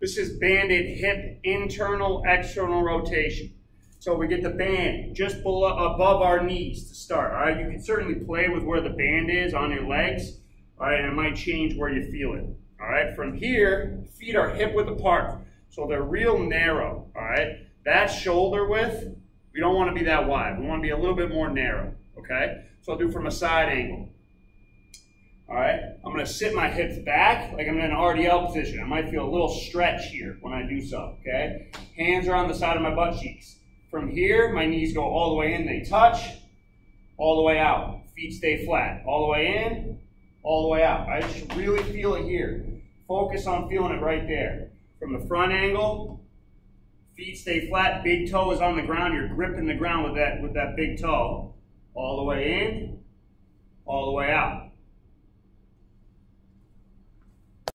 This is banded hip internal external rotation. So we get the band just below, above our knees to start. All right, you can certainly play with where the band is on your legs. All right, and it might change where you feel it. All right, from here, feet are hip width apart. So they're real narrow. All right, that shoulder width, we don't want to be that wide. We want to be a little bit more narrow. Okay, so I'll do from a side angle. All right, I'm to sit my hips back like I'm in an RDL position. I might feel a little stretch here when I do so. Okay, hands are on the side of my butt cheeks. From here, my knees go all the way in, they touch, all the way out. Feet stay flat. All the way in, all the way out. I just really feel it here. Focus on feeling it right there. From the front angle, feet stay flat, big toe is on the ground. You're gripping the ground with that, with that big toe. All the way in, all the way out.